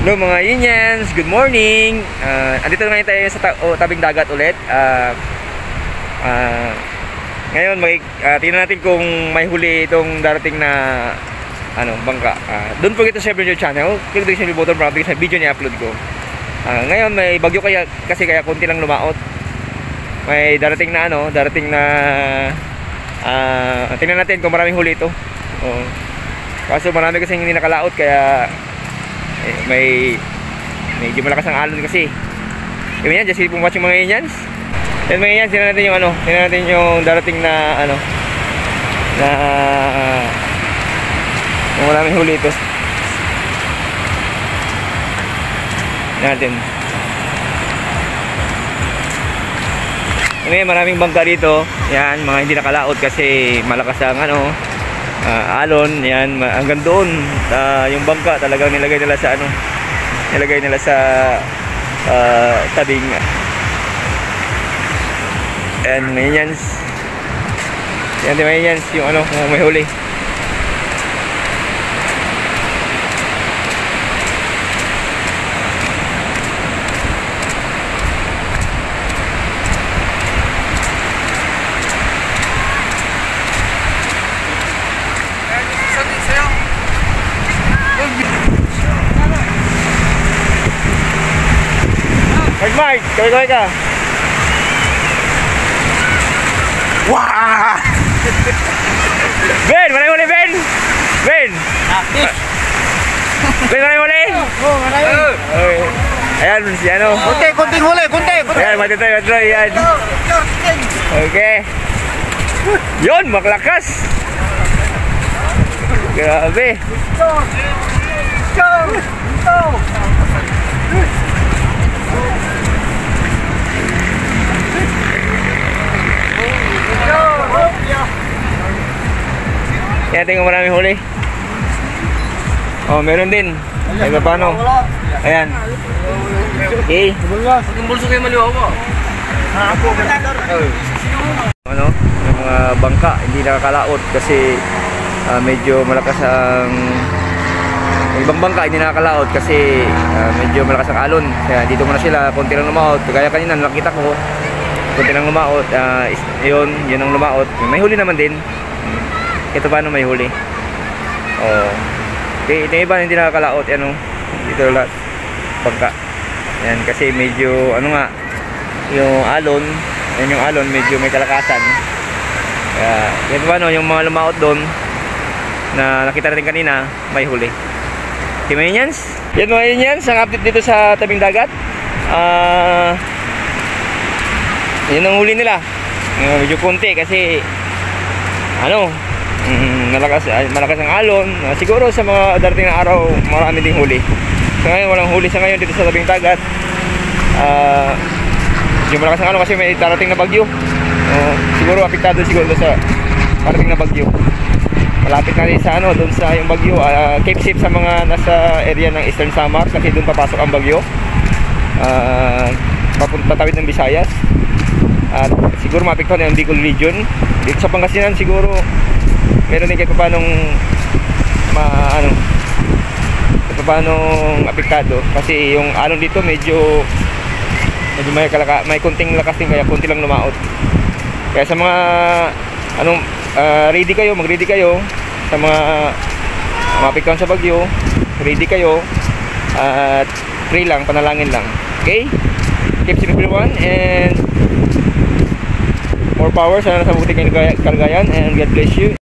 Hello mga Unions, good morning. Uh, andito ngayon tayo sa ta- oh, tabing dagat ulit. Uh, uh, ngayon, may, uh, tingnan natin kung may huli itong darating na ano, bangka. Uh, don't forget to subscribe your channel. Click the subscribe button para sa video niya upload ko. Uh, ngayon, may bagyo kaya, kasi kaya konti lang lumaot. May darating na ano, darating na uh, tingnan natin kung maraming huli ito. Oh. Kaso marami kasi hindi nakalaot kaya eh, may medyo malakas ang alon kasi. Yun yan, just keep watching mga Indians then mga Indians, tingnan natin yung ano tingnan natin yung darating na ano na uh, kung maraming huli ito natin. Ngayon maraming bangka dito. Yan mga hindi nakalaot kasi malakas ang ano uh, alon yan hanggang doon uh, yung bangka talagang nilagay nila sa ano nilagay nila sa uh, tabing. And ngayon yan di yan yung ano may huli Mark Mark, kaway-kaway ka. Wah! Ben, maray huli Ben! Ben! Ben, maray huli! Oh, marami. Okay. Ayan, si ano. Kunti, kunting huli, kunti, kunti. Ayan, mati tayo, mati tayo, yan. Okay. Yun, maklakas. Grabe. Yan, tingnan maraming huli. Oh, meron din. Ay, paano? Ayan. Okay. Bulso kayo maliwa ko. ano, yung mga bangka hindi nakakalaot kasi ah, medyo malakas ang yung ibang bangka hindi nakakalaot kasi ah, medyo malakas ang alon kaya dito muna sila konti lang lumaot kaya kanina nakita ko konti lang lumaot ah, is, yun, yun ang lumaot may huli naman din ito paano may huli? Oh. Okay, ito iba hindi nakakalaot ano? Dito lahat. Bangka yan kasi medyo ano nga yung alon yan yung alon medyo may kalakasan. Kaya yan paano yung mga lumaot doon na nakita natin kanina may huli. Okay mga Indians yan mga Indians ang update dito sa tabing dagat. Ah yun ang huli nila. Uh, medyo konti kasi ano mm, malakas, malakas ang alon. Ah, siguro sa mga darating na araw marami ding huli. Sa ngayon walang huli sa ngayon dito sa tabing dagat. Ah yung malakas ang alon kasi may darating na bagyo. Uh, siguro apektado siguro sa darating na bagyo. Malapit na rin sa ano doon sa yung bagyo. Ah, Cape Safe sa mga nasa area ng Eastern Samar kasi doon papasok ang bagyo. Uh, papunta tawid ng Visayas. At siguro maapektuhan yung Bicol region. Dito sa Pangasinan siguro meron din kahit paanong ma ano kahit paanong apektado. Kasi yung alon dito medyo medyo may kalaka, may kunting lakas din kaya kunti lang lumaot. Kaya sa mga anong ah, ready kayo mag ready kayo sa mga mapikon sa bagyo ready kayo at pray lang panalangin lang. Okay? Keep safe everyone and more power sana sa buti kayo kalagayan and God bless you